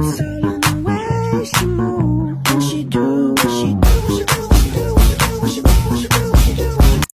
It's all in the way she moves, what she do, what she